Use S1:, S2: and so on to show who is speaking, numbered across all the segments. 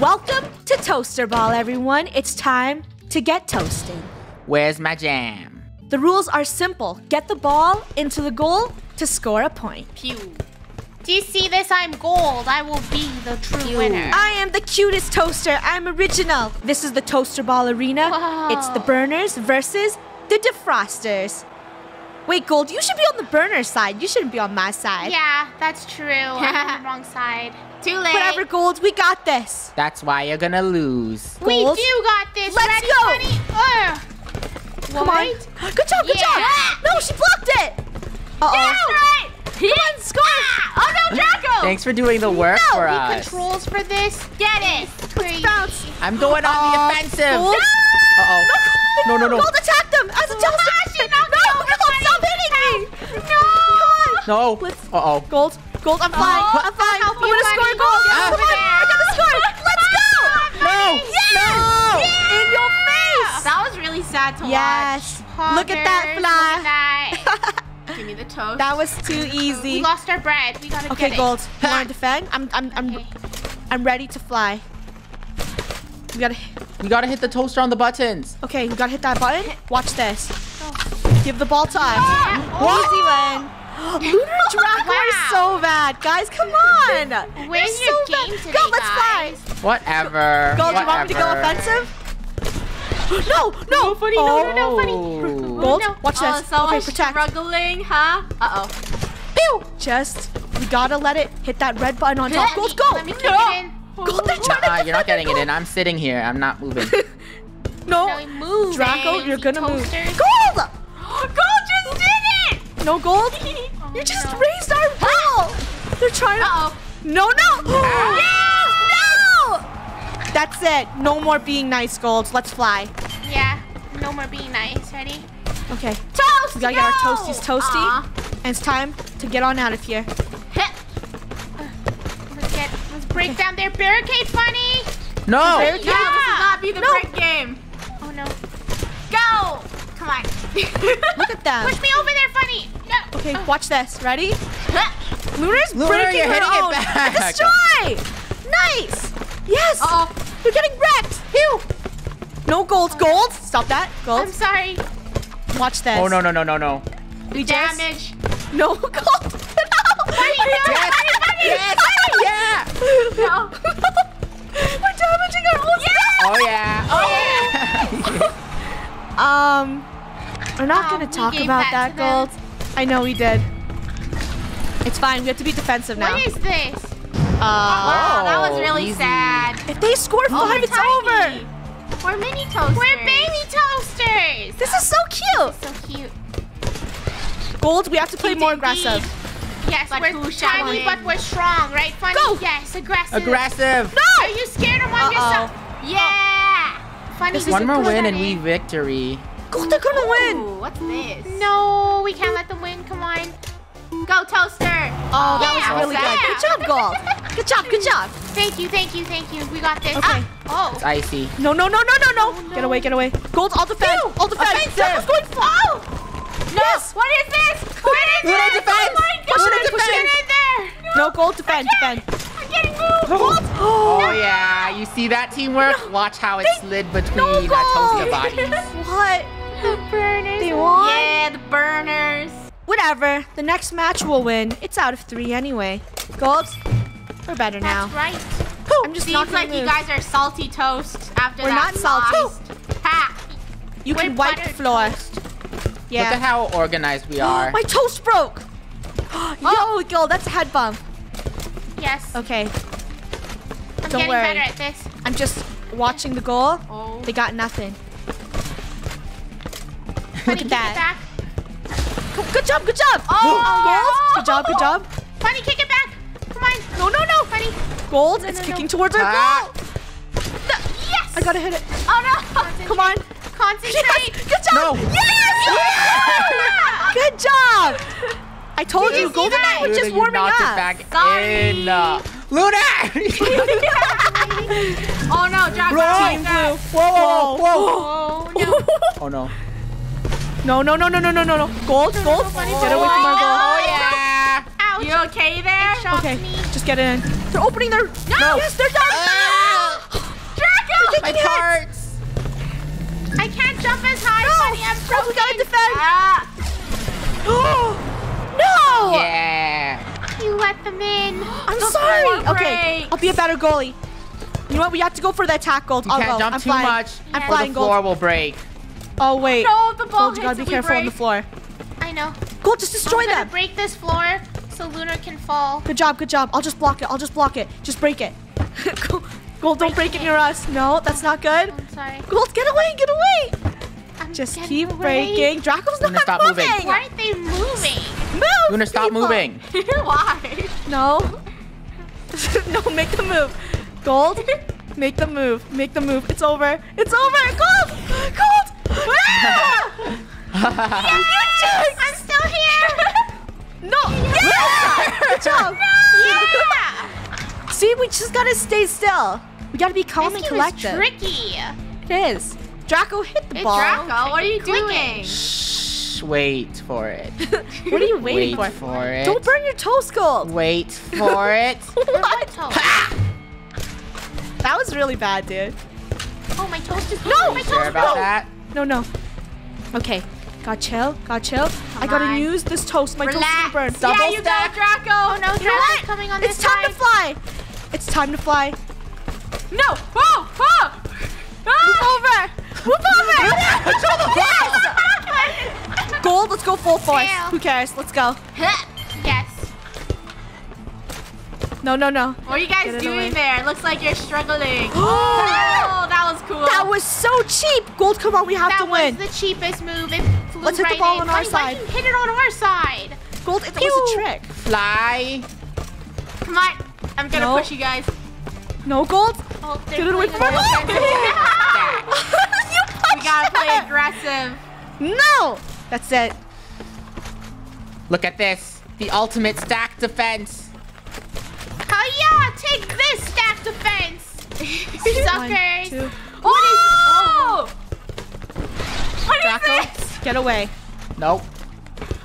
S1: Welcome to Toaster Ball, everyone. It's time to get toasted.
S2: Where's my jam?
S1: The rules are simple get the ball into the goal to score a point.
S3: Pew. Do you see this? I'm gold. I will be the true winner.
S1: I am the cutest toaster. I'm original. This is the Toaster Ball Arena.
S3: Wow.
S1: It's the burners versus the defrosters. Wait, Gold, you should be on the burner side. You shouldn't be on my side.
S3: yeah, that's true. I'm on the wrong side. Too late.
S1: Whatever, Gold, we got this.
S2: That's why you're gonna lose.
S3: We
S1: Gold.
S3: do got this.
S1: Let's
S3: Ready,
S1: go.
S3: Bunny? Ugh.
S1: Come
S3: What?
S1: on. Good job, good
S3: Yeah.
S1: job. No, she blocked it. Uh-oh.
S3: right.
S1: Come on, score.
S3: Oh no, Draco!
S2: Thanks for doing the work
S1: No,
S2: for
S1: we
S2: us.
S3: Controls for this. Get it. Crazy.
S1: Bounce.
S2: I'm going on the
S1: Uh,
S2: offensive.
S1: Gold.
S2: Uh oh. No, no, no.
S1: Gold attacked them as a toaster.
S3: she knocked
S1: no, Gold, stop hitting me.
S3: No.
S2: No.
S1: Let's-
S2: Uh oh.
S1: Gold, Gold, I'm flying.
S3: Oh,
S1: I'm flying.
S3: help
S1: I'm gonna score
S3: Bunny.
S1: gold.
S3: Get
S1: Come on. I got the score. Let's go.
S2: No.
S1: Yes. In your face.
S4: That was really sad to
S1: Yes.
S3: Poggers,
S1: Look at that
S3: Look
S1: fly.
S3: at that.
S4: Give me the toast.
S1: That was too easy.
S3: we lost our bread. We gotta
S1: Okay,
S3: get
S1: Gold.
S3: it.
S1: You want to defend? I'm, I'm, I'm,
S3: Okay.
S1: I'm ready to fly. We gotta.
S2: You gotta hit the toaster on the buttons.
S1: Okay, we gotta hit that button. Watch this.
S3: Oh.
S1: Give the ball to us. Easy oh. win. Lunar Draco
S3: Wow.
S1: is so bad, guys. Come on.
S3: Where's
S1: You're
S3: your
S1: so
S3: game
S1: bad.
S3: today,
S1: Go, let's fly.
S3: guys?
S2: Whatever.
S1: Gold, you want me to go offensive? no, no,
S3: funny, no, no, no, funny.
S2: Oh.
S1: Gold,
S3: no.
S1: watch
S4: oh,
S1: this.
S4: someone's
S1: Okay, protect.
S4: struggling, huh? Uh oh.
S1: Pew! Just, we gotta let it hit that red button on top.
S3: Let
S1: Gold, go!
S3: Let me kick
S1: No!
S3: in.
S1: Gold, they're trying to
S2: Uh, you're not
S1: defend
S2: getting it in. I'm sitting here. I'm not moving.
S1: No,
S3: No, move.
S1: Draco, you're gonna move. Gold!
S4: Gold just did it!
S1: No gold?
S3: Oh,
S1: You just
S3: no.
S1: raised our ball! They're trying to.
S4: Uh oh.
S1: No, no!
S2: Ah.
S1: No! That's it. No more being nice, Gold. Let's fly.
S3: Yeah. No more being nice. Ready?
S1: Okay.
S4: Toast!
S1: We gotta get our
S4: go!
S1: toasties toasty.
S4: Aw.
S1: And it's time to get on out of here.
S3: Let's get. Let's break down their barricade, funny.
S2: No.
S4: No, this will not be the
S1: No.
S4: brick game.
S3: Oh no.
S4: Go! Come on.
S1: Look at them.
S3: Push me over there, funny. No.
S1: Okay, watch this. Ready?
S4: Heh.
S1: Luna's
S2: Lunar,
S1: breaking
S2: you're
S1: her
S2: hitting it
S1: own.
S2: back.
S1: Destroy! Nice! Yes!
S4: Uh-oh.
S1: You're getting wrecked! Ew! No gold. Gold! Stop that. Gold!
S3: I'm sorry.
S1: Watch this.
S2: Oh no no no no no.
S1: We just...
S4: Damage.
S1: No gold! no!
S2: Yes. Yes. Yeah.
S4: No.
S1: We're damaging our own
S2: Oh yeah. Oh yeah.
S1: Um, we're not
S3: Oh,
S1: gonna talk about
S3: that
S1: that,
S3: to them.
S1: gold. I know we did. It's fine. We have to be defensive now.
S3: What is this?
S1: uh,
S4: Wow, that was
S2: Oh,
S4: really
S2: easy.
S4: sad.
S1: if they score
S4: Oh,
S1: five,
S4: they're
S1: it's
S4: tiny.
S1: over.
S4: We're mini toasters.
S3: We're baby toasters.
S1: This is so cute.
S3: So cute.
S1: Gold, we have to play
S3: Cute
S1: more
S3: indeed.
S1: aggressive.
S3: Yes,
S4: But
S3: we're
S4: who
S3: tiny, but we're strong, right, funny?
S1: Go.
S3: Yes, aggressive.
S2: Aggressive. No!
S3: Are you scared of one
S1: Uh-oh.
S3: yourself? Yeah. Funny.
S1: This is
S2: One more win and we victory.
S1: Gold, they're gonna win.
S4: What's this?
S3: No, we can't let them win. Come on.
S4: Go toaster.
S1: Oh, that
S3: Yeah,
S1: was really
S3: yeah.
S1: good. Good job, Gold. Good job. Good job.
S3: Thank you, thank you, thank you. We got this.
S1: Okay.
S3: Ah,
S2: It's
S3: oh.
S2: icy.
S1: No, no, no, no, no, no.
S3: no.
S1: Get away, get away. Gold, I'll defend. I'll defend.
S2: Offensive.
S1: Draco's going full.
S4: No. What is this? What is
S2: Luna
S4: this?
S2: defense.
S4: Oh my
S1: Push it in, push it in.
S3: In there.
S1: No, Gold, defend, defend.
S3: I'm getting moved.
S2: Oh yeah. You see that teamwork? Watch how it slid between our toaster
S1: Gold.
S2: bodies.
S1: What?
S3: The burners.
S1: They won?
S4: Yeah, the burners.
S1: Whatever. The next match will win. It's out of three anyway. Gold, we're better now.
S3: That's right.
S1: I'm just
S4: Seems
S1: not
S4: like
S1: gonna
S4: you guys are salty toast after
S1: We're
S4: that
S1: not salty.
S4: Ha!
S1: You
S3: We're
S1: can wipe the
S3: buttered
S1: floor.
S3: toast.
S2: Look at how organized we are.
S1: My toast broke. Yo, oh. Gil, that's a head bump.
S3: Yes.
S1: Okay,
S3: I'm
S1: don't
S3: getting
S1: worry.
S3: better at this.
S1: I'm just watching the goal.
S4: Oh.
S1: They got nothing.
S3: Funny,
S1: at
S3: kick
S1: that.
S3: it back.
S1: Go- Good job, good job.
S4: Oh,
S1: Gold. Good job, good job.
S3: Funny, kick it back. Come on.
S1: No, no, no.
S3: Funny.
S1: Gold, it's
S3: no,
S1: kicking
S3: no.
S1: towards our
S2: Ah.
S1: goal.
S3: Yes.
S1: I gotta hit it.
S4: Oh no!
S1: Come on.
S3: Concentrate.
S1: Yes. Good job.
S2: No.
S1: Yes. Good job. I told
S3: Did
S1: you,
S3: you see
S1: Golden
S3: that?
S1: Knight was just warming up.
S2: it back
S4: Sorry.
S2: in. Uh, Luna!
S4: Oh no, Draco!
S2: Roll.
S1: Team blue.
S2: whoa, whoa, whoa.
S3: Oh no.
S2: Oh no.
S1: No, no, no, no, no, no, no, no. Gold, gold. Get away from our gold.
S2: Oh, yeah.
S3: Ouch.
S4: You okay there?
S1: Okay,
S3: me.
S1: just get it in. They're opening their... No! no. Yes, they're done!
S2: Uh,
S1: Draco! My parts! I can't jump as high, no. buddy. I'm broken. We gotta defend.
S4: Ah.
S1: no!
S2: Yeah.
S3: You let them in.
S1: I'm
S4: Don't
S1: sorry. Okay, I'll be a better goalie. You know what? We have to go for the attack gold.
S2: You
S1: I'll
S2: can't
S1: go.
S2: jump
S1: I'm
S2: too
S1: flying.
S2: much.
S1: I'm
S2: yeah.
S1: flying
S2: the floor
S1: gold.
S2: will break.
S1: Oh wait.
S4: no, the ball
S1: Gold, you gotta be
S4: and we
S1: careful on the floor.
S3: I know.
S1: Gold, just destroy
S3: I'm gonna
S1: them.
S3: break this floor so Lunar can fall.
S1: Good job, good job. I'll just block it. I'll just block it. Just break it. Gold, don't break it near us. No, that's not good.
S3: I'm sorry.
S1: Gold, get away, get away.
S3: I'm
S1: Just
S3: getting
S1: keep
S3: away.
S1: breaking. Draco's
S2: Luna,
S1: not
S2: stop moving.
S1: moving.
S3: Why aren't they moving?
S1: Move.
S2: Luna, stop
S1: people.
S2: moving.
S4: Why?
S1: No. no, make the move. Gold, make the move. Make the move. It's over. It's over. Gold. Gold. Ah! you jerks.
S3: I'm still here.
S1: No. Yeah. Good job.
S3: yeah.
S1: See, we just gotta stay still. We gotta be calm
S3: This
S1: and
S3: game is
S1: collected.
S3: tricky.
S1: It is. Draco hit the
S3: It's
S1: ball.
S4: Draco, what are you
S3: Click
S4: doing?
S2: Shh, wait for it.
S1: What are you waiting
S2: Wait
S1: for?
S2: for it.
S1: Don't burn your toast, Gold.
S2: Wait for it.
S1: What? That was really bad, dude.
S3: oh, my toast is
S1: No,
S3: my
S2: You sure
S3: toast
S2: about
S3: broke.
S2: that?
S1: No, no. Okay. Got chill. Got chill. I gotta
S4: on.
S1: use this toast. My toast is
S4: Relax.
S1: gonna burn.
S4: yeah, you
S2: stack.
S4: go, Draco.
S3: Oh no,
S1: You know what?
S3: coming on
S1: it's
S3: this
S1: time
S3: side.
S1: to fly. It's time to fly.
S4: No. Oh, oh.
S1: Move over. Move over. Gold, let's go full force.
S3: Fail.
S1: Who cares? Let's go. No, no, no.
S4: What are you guys
S1: Get
S4: doing
S1: away.
S4: there? It looks like you're struggling. oh, that was cool.
S1: That was so cheap. Gold, come on. We have
S3: That
S1: to
S3: was
S1: win.
S3: the cheapest move. It flew
S1: Let's hit the ball
S3: in.
S1: on our
S3: Why- why
S1: side.
S3: you hit it on our side?
S1: Gold, it was a trick.
S2: Fly.
S4: Come on. I'm gonna
S1: No.
S4: push you guys.
S1: No, Gold.
S3: Oh, they're
S1: Get it away from
S3: on
S1: my
S3: the
S1: ball.
S3: offensive.
S1: you
S4: We
S1: punched
S4: gotta play aggressive.
S1: No. That's it.
S2: Look at this. The ultimate stack defense.
S3: Oh yeah, take this stack defense. Suckers.
S1: two.
S4: Oh! What is
S1: Draco,
S4: this?
S1: get away.
S2: Nope.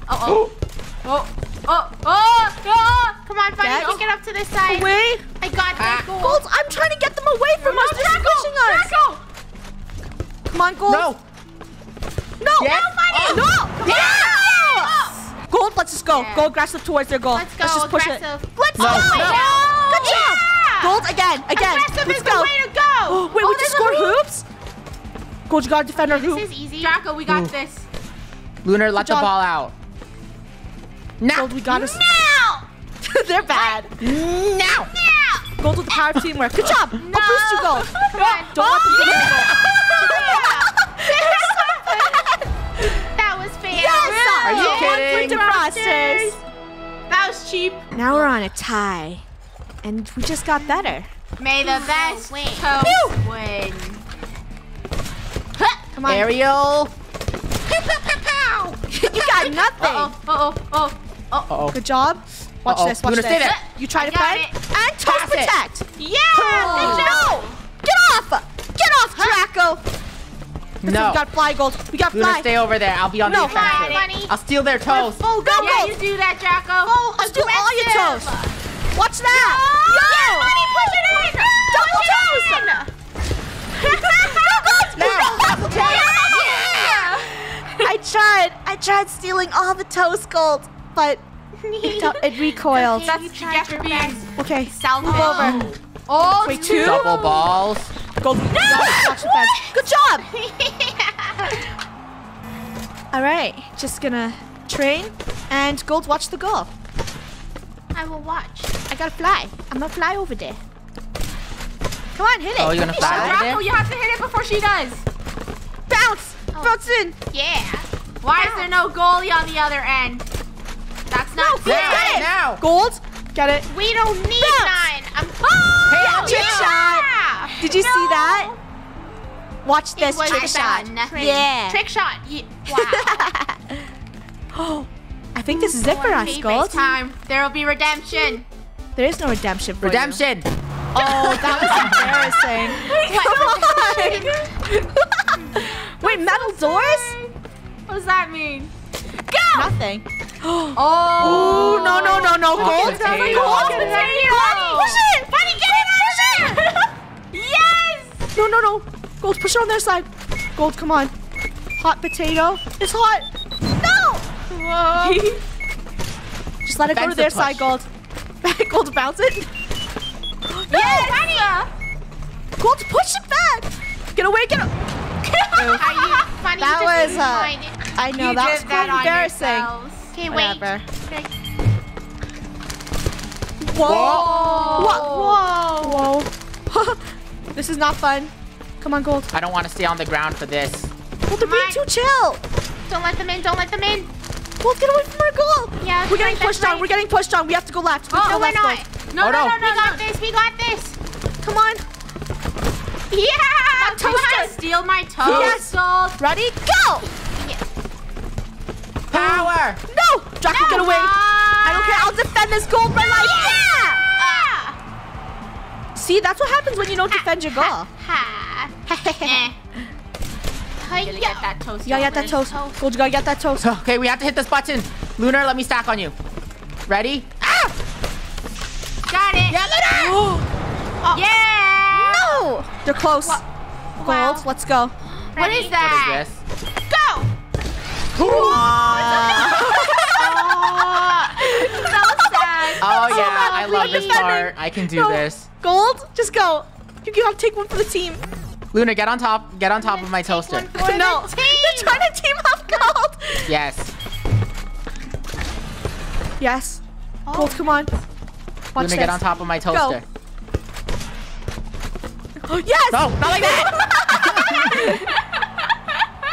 S4: Uh-oh. Oh, oh, oh, oh!
S3: Come on, buddy,
S1: Get
S3: you get up to this side.
S1: Away.
S3: I got
S2: Ah.
S3: that goal.
S1: Gold, I'm trying to get them away from us. They're squishing us.
S4: Draco!
S1: Come on, Gold.
S2: No.
S1: No.
S2: Yes.
S1: No. No. Yes. Gold, let's just go.
S4: Yeah.
S1: Go aggressive towards their goal.
S3: Let's go,
S1: just push
S3: aggressive.
S1: it. Let's
S2: No,
S1: go.
S2: no.
S1: Good job.
S3: Yeah.
S1: Gold again. Again.
S3: Aggressive
S1: let's
S3: is
S1: go.
S3: the way to go.
S1: Oh, wait,
S3: Oh,
S1: we just
S3: there's a
S1: scored
S3: hoop.
S1: hoops? Gold, you gotta defend our hoop.
S3: This is easy.
S4: Draco, we got
S2: Ooh.
S4: this.
S2: Lunar, let the ball out. Now.
S1: Gold, we gotta.
S3: Now.
S1: They're bad.
S2: Now.
S3: Now.
S1: Gold with the power of teamwork. Good job. I'll boost you, Gold.
S3: Come on.
S1: Don't let them get oh,
S3: That was fair.
S1: Yes!
S2: Are you
S1: One
S2: kidding?
S1: point to Frosters.
S4: That was cheap.
S1: Now we're on a tie. And we just got better.
S4: May the best
S3: win.
S4: toast
S1: Pew!
S4: win.
S1: Come on.
S2: Aerial.
S1: you got nothing.
S4: Uh-oh, uh-oh, oh, oh.
S2: Uh-oh.
S1: Good job. Watch
S2: Uh-oh.
S1: this. Watch this.
S2: stay there.
S1: You try
S4: I
S1: to
S4: got
S1: fight
S4: it.
S1: and toast
S2: Pass it.
S1: protect.
S4: Yeah!
S1: Oh,
S4: Good job!
S1: no! Get off! Get off, Draco! Listen,
S2: No.
S1: We got fly gold. We got
S2: Luna,
S1: fly.
S2: stay over there. I'll be on
S1: No.
S2: the
S3: Come
S2: offensive. I'll steal their toast.
S1: Full go
S4: Yeah, you do that, Draco. Oh,
S1: I'll steal all your toast. Watch that.
S3: Yeah,
S1: Yo!
S3: bunny, push it in.
S1: Double
S3: Push
S1: toast.
S3: it in.
S1: Yeah! I tried. I tried stealing all the toast gold, but it, it recoiled.
S3: Okay.
S4: That's
S3: You
S4: you
S3: tried your best.
S1: Okay.
S4: selfish.
S1: Move over.
S4: Oh,
S1: Wait, two?
S2: Double balls.
S1: Gold. No! Watch the fence. Good job. All right. Just gonna train and gold. Watch the goal.
S3: I will watch.
S1: I gotta fly. I'm gonna fly over there. Come on, hit it.
S2: Oh, you're gonna
S1: be
S2: fly
S1: shy.
S2: over
S4: Draco,
S2: there?
S4: you have to hit it before she does.
S1: Bounce.
S3: Oh.
S1: Bounce in.
S3: Yeah.
S4: Why is there no goalie on the other end? That's not
S1: Gold,
S4: fair.
S1: get it.
S2: now.
S1: Gold. Get it.
S3: We don't need
S1: Bounce.
S3: nine. I'm.
S2: Hey,
S1: oh,
S2: Yeah,
S1: trick shot. Did you see that? Watch this
S3: It was
S1: trick shot.
S3: done.
S1: Yeah.
S3: Trick shot. Ye- Wow.
S1: Oh, I think this is it for
S3: One
S1: us, Gold.
S4: Time. There will be redemption.
S1: There is no redemption for you.
S2: Redemption.
S1: Oh, that was embarrassing. Wait, metal doors?
S4: What does that mean?
S1: Nothing.
S4: Oh.
S1: Oh, no, no, no, no. Gold.
S2: potato.
S1: Gold. Push it. Buddy, get it. Push it.
S4: Yes!
S1: No, no, no. Gold, push it on their side. Gold, come on. Hot potato. It's hot. No!
S3: Whoa.
S1: Just let it go to
S2: Defensive
S1: their side. Gold. Gold, bounce it. yes! Gold, push it back. Get away, get away.
S3: Are you funny?
S1: That
S3: You
S1: was, uh. I know,
S4: You
S1: that was
S4: did
S1: quite
S4: that
S1: embarrassing.
S3: Okay, wait.
S1: Whatever.
S3: Okay.
S1: Whoa.
S2: Whoa.
S1: Whoa. Whoa. this is not fun. Come on, Gold.
S2: I don't want to stay on the ground for this.
S1: Gold, they're being too chill.
S3: Don't let them in. Don't let them in.
S1: Gold, get away from our goal.
S3: Yeah,
S1: We're getting pushed on. We're getting pushed on. We have to go left. We have to
S3: No,
S1: go
S3: we're
S1: left,
S3: not.
S1: Gold.
S4: No,
S2: Oh,
S4: no,
S2: no.
S4: no,
S3: We
S4: no,
S3: got
S4: no.
S3: this. We got this.
S1: Come on.
S3: Yeah.
S4: Come on, steal my toast,
S1: Yes.
S4: Gold.
S1: Ready? Go.
S2: Power!
S1: No. Draco, get away. I don't care. I'll defend this goal for life. Yeah.
S3: Ah.
S1: See, that's what happens when you don't defend your goal.
S3: Ha.
S4: Eh.
S3: Hi,
S4: Gotta get that toast.
S1: You gotta get that
S4: over.
S1: toast. Gold, you gotta get that toast.
S2: Okay, we have to hit this button. Lunar, let me stack on you. Ready? Ah!
S4: Got it.
S2: Yeah, Lunar!
S4: Yeah.
S1: No. They're close.
S3: Wow.
S1: Gold, let's go.
S4: What
S3: Ready?
S4: is
S2: What
S4: that?
S2: is this?
S3: Go.
S4: so sad.
S2: Oh yeah,
S1: bad.
S2: I love this part. I can do
S1: No.
S2: this.
S1: Gold, just go. You can have to take one for the team.
S2: Lunar, get on top. Get on top of my toaster.
S1: no,
S3: the
S1: they're trying to team up Gold.
S2: Yes.
S1: Yes. Gold, come on. Watch
S2: Lunar,
S1: this.
S2: get on top of my toaster.
S1: Oh, yes.
S2: No, not like that.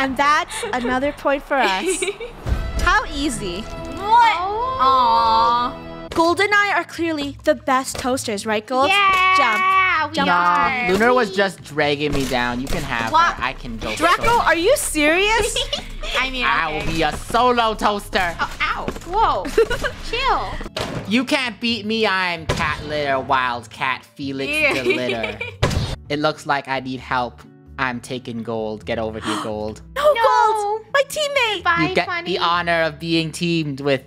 S1: And that's another point for us. How easy.
S4: What? Aww.
S1: Gold and I are clearly the best toasters, right, Gold?
S3: Yeah. We
S1: Jump.
S3: are.
S2: Nah, Lunar was just dragging me down. You can have
S4: What?
S2: her. I can go.
S1: Draco,
S2: solo.
S1: are you serious?
S4: I mean,
S2: I will be a solo toaster.
S3: Oh, ow. Whoa. Chill.
S2: You can't beat me. I'm Cat Litter, Wildcat Felix
S4: Yeah.
S2: the Litter. It looks like I need help. I'm taking gold. Get over here, gold.
S1: no,
S3: No.
S1: Gold. My teammate.
S3: Bye,
S2: you get
S3: funny.
S2: the honor of being teamed with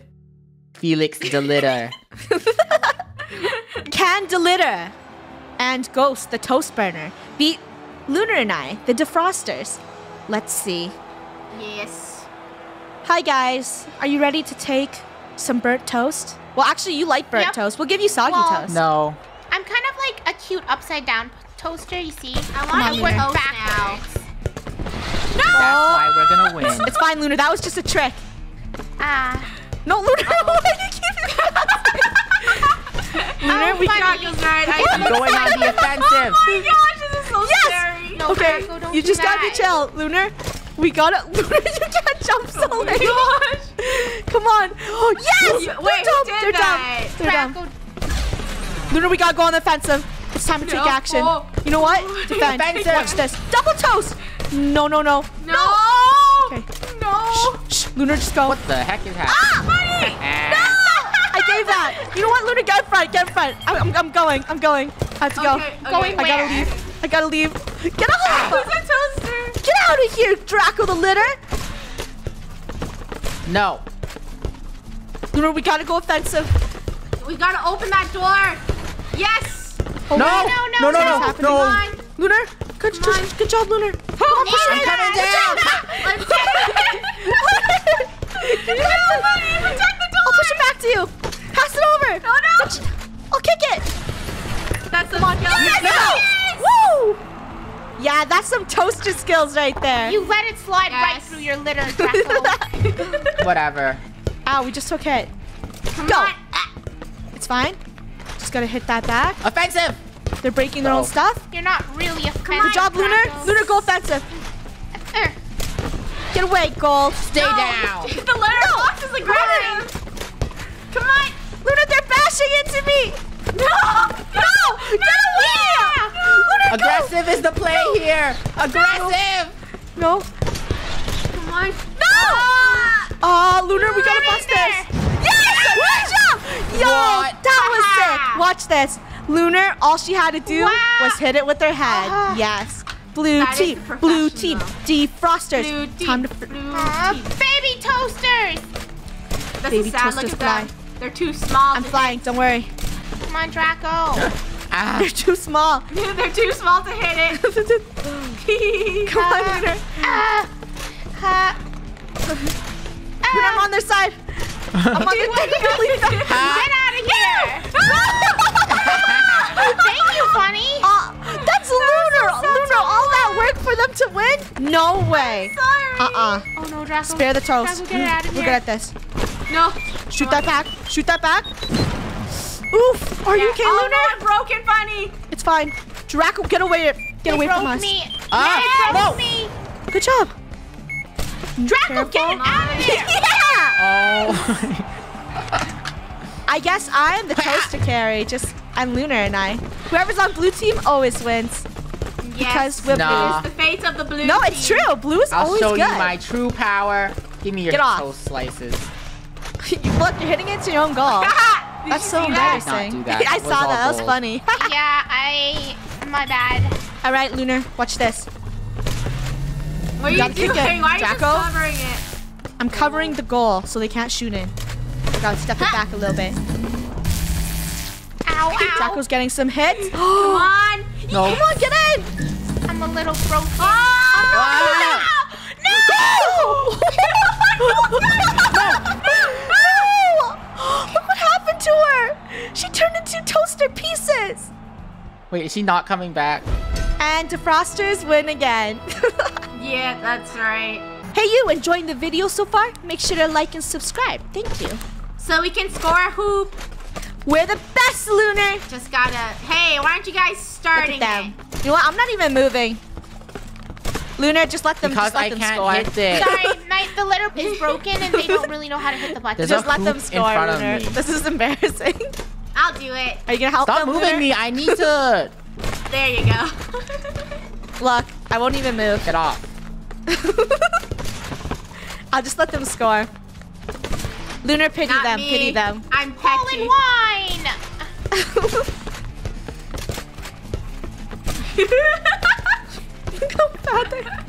S2: Felix the Litter.
S1: Can Delitter and Ghost, the toast burner, beat Lunar and I, the defrosters? Let's see.
S4: Yes.
S1: Hi, guys. Are you ready to take some burnt toast? Well, actually, you like burnt
S3: Yep.
S1: toast. We'll give you soggy
S3: Well,
S1: toast.
S2: no.
S3: I'm kind of like a cute upside down toaster, you see?
S4: I
S1: on,
S4: want to
S1: Lunar.
S4: toast now.
S3: No!
S2: That's why we're gonna win.
S1: It's fine, Lunar. That was just a trick.
S3: Ah.
S1: No, Lunar. why do you keep Lunar, we
S3: funny.
S1: got
S4: Draco's right. I
S2: I'm going on the offensive.
S4: Oh my gosh, this is so
S1: Yes!
S4: scary.
S3: No,
S1: okay,
S3: Draco,
S1: you
S3: do
S1: just gotta be
S3: that.
S1: chill, Lunar. We gotta, Lunar. You can't jump so
S4: Oh my
S1: late.
S4: gosh.
S1: Come on. Oh yes!
S4: You-
S1: They're
S4: wait, who
S1: dumb.
S4: did
S1: They're
S4: that?
S1: dumb. They're dumb. Lunar, we gotta go on the offensive. It's time to take action.
S4: Oh.
S1: You know what? Defend.
S2: Offensive.
S1: Watch this. Double toast. No, no, no.
S4: No.
S1: Okay.
S4: No.
S1: Shh, Lunar, just go.
S2: What the heck is happening?
S1: Ah! I gave that. You know what, Lunar? Get in front. Get in front. I- I'm, I'm going. I'm going. I have to go.
S4: Okay, okay.
S3: Going
S1: I gotta
S3: where?
S1: leave. I gotta leave. Get out.
S4: Who's a toaster?
S1: Get out of here, Draco the litter.
S2: No.
S1: Lunar, we gotta go offensive.
S4: We gotta open that door. Yes.
S1: Oh,
S2: No.
S3: no,
S2: No, no,
S3: no.
S2: no. No.
S1: happening? Lunar, good,
S4: Come on.
S1: good, good job, Lunar. Oh, Come on, push
S2: I'm
S1: it.
S2: coming down.
S4: Let's get it.
S1: I'll push it back to you. Yeah, that's some toaster skills right there.
S3: You let it slide right through your litter,
S2: Whatever.
S1: Ow, we just took hit.
S4: Come
S1: Go.
S4: on.
S1: It's fine. Just gotta hit that back.
S2: Offensive.
S1: They're breaking their own stuff.
S3: You're not really a
S1: Good job, Lunar. Lunar, go offensive.
S3: Er.
S1: Get away, gold.
S2: Stay down.
S4: the letter box is aggressive. Come on.
S1: Lunar, they're bashing into me. No! No! Get away! Go!
S2: Aggressive is the play here. Aggressive.
S1: No.
S4: Come on.
S1: No! Oh, Lunar, we gotta bust this. Yes! Good job! Yo,
S2: What?
S1: that was sick. Watch this. Lunar, all she had to do
S3: Wow.
S1: was hit it with her head.
S3: Ah.
S1: Yes. Blue
S4: That
S1: team. Blue team. Defrosters.
S4: Blue
S1: Time to.
S4: Blue
S3: Uh,
S4: team.
S3: baby toasters.
S4: That's
S1: Baby
S4: a sad look
S1: toasters
S4: at
S1: fly.
S4: They're too small.
S1: I'm
S4: to
S1: flying. Don't worry.
S3: Come on, Draco.
S2: Ah.
S1: They're too small.
S4: They're too small to hit it.
S1: Come on, Lunar.
S3: Ah. Ah.
S1: Luna, I'm on their side. I'm on their side.
S3: Get out of here! Thank you, Funny.
S1: Uh, that's Lunar. Lunar, all that work for them to win? No way.
S4: Sorry.
S1: Uh-uh.
S3: Oh no, Draco.
S1: Spare the toast.
S3: Draco, get it out of
S1: We're good at this.
S4: No.
S1: Shoot that back. Shoot that back. Oof. Are you okay,
S4: oh,
S1: Lunar?
S4: no, I'm broken, funny.
S1: It's fine. Draco, get away. Get
S3: They
S1: away from
S3: broke
S1: us.
S3: me.
S2: Ah,
S3: they broke
S2: no.
S3: me.
S1: Good job.
S3: Draco, get it out of here.
S1: yeah.
S2: Oh.
S1: I guess I'm the toast to carry. Just I'm Lunar and I. Whoever's on blue team always wins
S4: Yes.
S1: because we're
S2: Nah.
S4: It's the fate of the blue
S1: blue. No, it's
S4: team.
S1: true. Blue is
S2: I'll
S1: always
S2: show
S1: good.
S2: you my true power. Give me your
S1: Get off.
S2: toast slices.
S1: Look, you're hitting it to your own goal.
S4: Did
S1: That's so
S4: see that?
S1: embarrassing.
S2: Did not do that.
S1: I saw
S2: all
S1: that. That was funny.
S3: yeah, I. My bad.
S1: All right, Lunar, watch this.
S4: What are
S1: You
S4: you doing?
S1: it,
S4: Why are you just covering it?
S1: I'm covering the goal so they can't shoot in. I gotta step it back a little bit.
S3: Ow, ow.
S1: Draco's getting some hits.
S4: Come on.
S2: No.
S1: Come on, get in!
S3: I'm a little broken.
S2: Ah!
S1: No! no! Look to her! She turned into toaster pieces!
S2: Wait, is she not coming back?
S1: And defrosters win again.
S4: Yeah, that's right.
S1: hey you, enjoying the video so far? Make sure to like and subscribe. Thank you.
S4: So we can score a hoop.
S1: We're the best, Lunar!
S4: Just gotta. Hey, why aren't you guys
S1: Look
S4: starting
S1: at them.
S4: it?
S1: You know what? I'm not even moving. Lunar, just let them,
S2: Because
S1: just let
S2: I
S1: them
S2: can't
S1: score.
S2: hit this.
S3: Sorry, my, the letter is broken and they don't really know how to hit the button.
S2: There's
S1: Just let them
S2: hoop in
S1: score,
S2: front of
S1: Lunar.
S2: me.
S1: This is embarrassing.
S4: I'll do it.
S1: Are you gonna help
S2: Stop
S1: them,
S2: moving
S1: Lunar?
S2: me. I need to
S4: There you go.
S1: Look, I won't even move.
S2: get off.
S1: I'll just let them score. Lunar, pity
S4: Not
S1: them,
S4: me.
S1: pity them.
S4: I'm
S3: Hole in wine!
S1: Look how bad they are.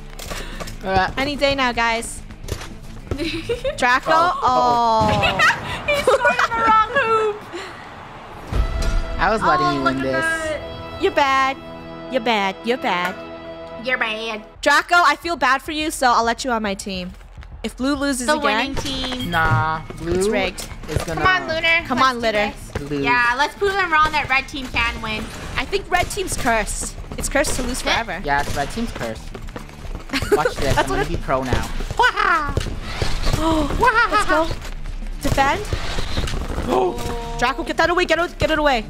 S2: Uh,
S1: Any day now, guys. Draco?
S2: Oh,
S1: Oh.
S4: he scored in the wrong hoop.
S2: I was letting
S4: oh,
S2: you win this.
S4: that.
S1: You're bad. You're bad. You're bad.
S4: You're bad.
S1: Draco, I feel bad for you, so I'll let you on my team. If Blue loses
S4: The
S1: again,
S4: winning team.
S2: Nah, blue
S1: It's rigged.
S2: is gonna
S3: Come on, Lunar.
S1: Come
S3: let's
S1: on,
S3: do
S1: Litter.
S3: this.
S4: Yeah, let's prove them wrong that red team can win.
S1: I think red team's cursed. It's cursed to lose forever.
S2: Yeah, it's red team's cursed. Watch this. I'm gonna be pro now.
S1: Let's go. Defend. Draco, get that away. Get it, get it away.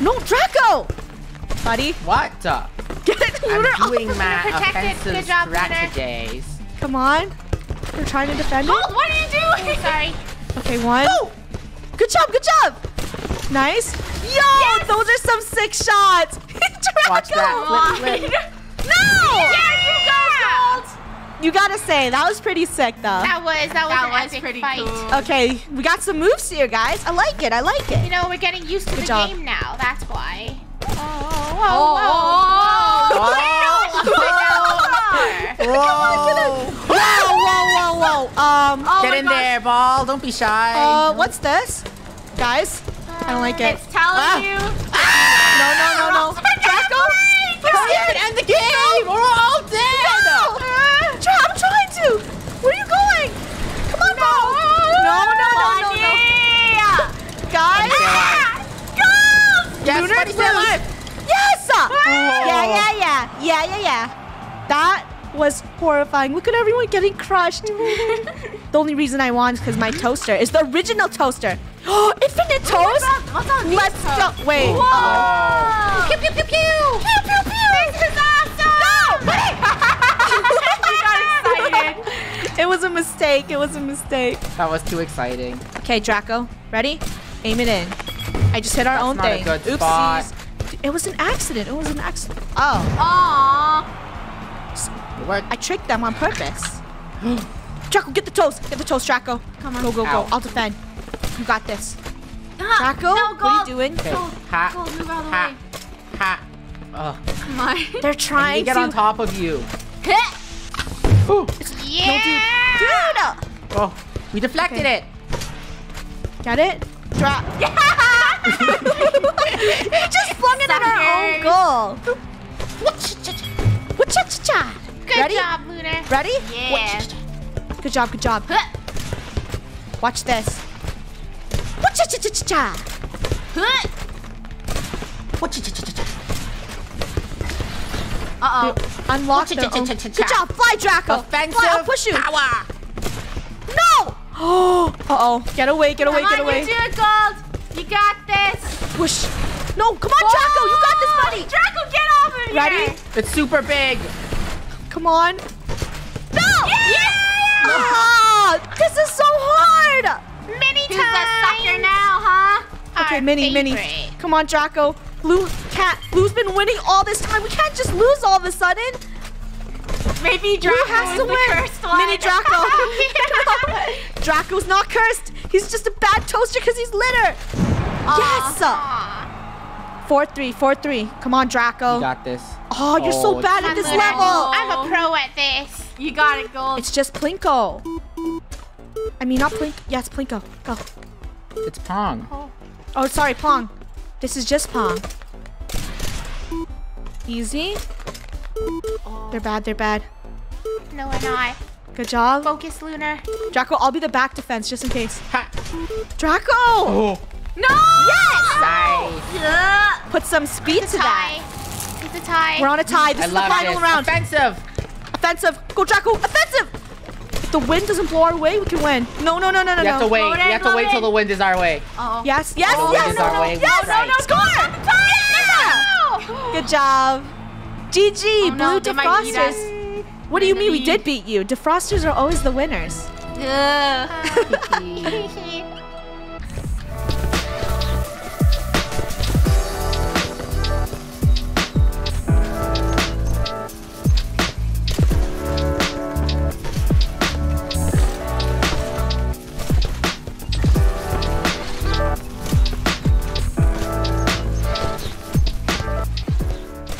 S1: No, Draco! Buddy,
S2: What? Uh,
S1: get it. Lunar,
S2: I'm doing
S1: off.
S2: my
S3: Protect
S2: offensive
S3: Good job, Lunar.
S2: strategies.
S1: Come on. They're trying to defend it.
S4: Gold, what are you doing?
S3: Sorry.
S1: Okay, one. Oh! Good job, good job. Nice. Yo, those are some sick shots. Draco.
S2: Watch that. Flip, flip.
S1: No.
S4: There you go, Gold.
S1: You gotta say, that was pretty sick though.
S3: That was that was
S4: That
S3: an
S4: was
S3: epic
S4: pretty
S3: fight.
S4: cool.
S1: Okay, we got some moves here, guys. I like it. I like it.
S3: You know, we're getting used to
S1: Good
S3: the
S1: job.
S3: game now. That's why. Oh,
S4: Oh,
S2: Oh. Whoa!
S1: Whoa, whoa, whoa, whoa. Um,
S4: Oh
S2: Get
S4: my
S2: in
S4: gosh.
S2: there, ball. Don't be shy.
S1: uh, what's this? Guys, I don't like it.
S4: It's telling
S2: Ah.
S4: you.
S1: No, no, no, no. Draco?
S2: Hurry up and end the game! We're all dead!
S1: No! Try, I'm trying to. Where are you going? Come on, ball. No, no, no, no, no. Guys.
S2: Yes,
S1: Lunar
S2: Buddy, stay
S1: boost.
S2: alive!
S1: Yes! Yeah, yeah, yeah. Yeah, yeah, yeah. That was horrifying. Look at everyone getting crushed. the only reason I won is because my toaster is the original toaster. Oh, Infinite toast?
S4: What's on these
S1: Let's go. Wait.
S2: Oh.
S1: uh-oh.
S4: Pew pew pew pew. Pew pew pew. This is awesome. No. you got excited.
S1: It was a mistake. It was a mistake.
S2: That was too exciting.
S1: Okay, Draco. Ready? Aim it in. I just hit our
S2: That's
S1: own
S2: not a
S1: thing.
S2: good
S1: Oopsies.
S2: spot.
S1: It was an accident. It was an accident. Oh,
S4: Aww.
S2: It.
S1: I tricked them on purpose. Draco, get the toast. Get the toast, Draco. Come on. Go, go,
S2: Ow.
S1: go. I'll defend. You got this.
S4: Ah,
S1: Draco,
S4: no,
S1: what are you doing?
S2: Okay.
S4: Gold,
S2: Ha.
S4: Gold, move out of the
S2: Ha.
S4: way.
S2: Ha. Oh.
S4: Come on.
S1: They're trying
S2: to get on top of you. Ooh.
S3: Yeah.
S1: Dude!
S2: Oh, we deflected
S1: Okay.
S2: it.
S1: Get it? Drop. he just flung it at our own goal. What-cha-cha-cha.
S3: Good
S1: Ready?
S3: job, Lunar.
S1: Ready?
S4: Yeah.
S1: Good job, good job. Watch this. Cha-cha-cha-cha-cha.
S3: Huh.
S4: Uh-oh.
S1: Unlock the... oh, Good job, fly, Draco.
S2: Offensive
S1: Fly, I'll push you.
S2: power.
S1: No! Oh, uh-oh. Get away, get away,
S3: Come
S1: get
S3: on,
S1: away.
S3: you do it, Gold. You got this.
S1: Push. No, come on, Draco. You got this, buddy.
S3: Draco, get over here.
S1: Ready?
S2: It's super big.
S1: Come on. No!
S3: Yeah!
S1: Ah, this is so hard.
S3: Mini
S4: Who's
S3: time.
S4: the sucker now, huh?
S1: Okay,
S3: Our
S1: Mini, Mini. Come on, Draco. Blue cat. Blue's been winning all this time. We can't just lose all of a sudden.
S4: Maybe
S1: Blue
S4: Draco
S1: has to
S4: the
S1: win. Mini Draco. Draco's not cursed. He's just a bad toaster because he's litter. Yes.
S3: Aw.
S1: Four three, four three. Come on, Draco.
S2: You got this.
S1: oh, you're so
S2: Oh,
S1: bad at this
S3: good.
S1: level.
S3: I'm a pro at this.
S4: You got it, Gold.
S1: It's just Plinko. I mean, not Plink. Yes, Plinko. Go.
S2: It's Pong.
S1: Oh, oh, sorry, Pong. This is just Pong. Easy. They're bad, they're bad.
S3: No, we're not.
S1: Good job.
S3: Focus, Lunar.
S1: Draco, I'll be the back defense just in case.
S2: Ha.
S1: Draco!
S2: Oh.
S1: No! Yes!
S2: Nice.
S4: Yeah.
S1: Put some speed to that.
S3: Tie. It's a tie.
S1: We're on a tie. This
S2: I
S1: is the final
S2: this.
S1: round.
S2: Offensive.
S1: Offensive. Go, Draco. Offensive. If the wind doesn't blow our way, we can win. No, no, no, no, no,
S2: You have to wait.
S4: Slow
S2: You
S4: down,
S2: have to
S4: slow
S2: wait till the wind is our way.
S4: Uh-oh.
S1: Yes, yes,
S2: The wind
S1: yes.
S2: is our way.
S1: Yes,
S2: Right.
S1: Score! Yeah! Good job. GG,
S4: Oh,
S1: blue
S4: no, they might beat us.
S1: defrosters. What do you mean we did beat you? Defrosters are always the winners.
S4: Yeah.
S3: Hehe.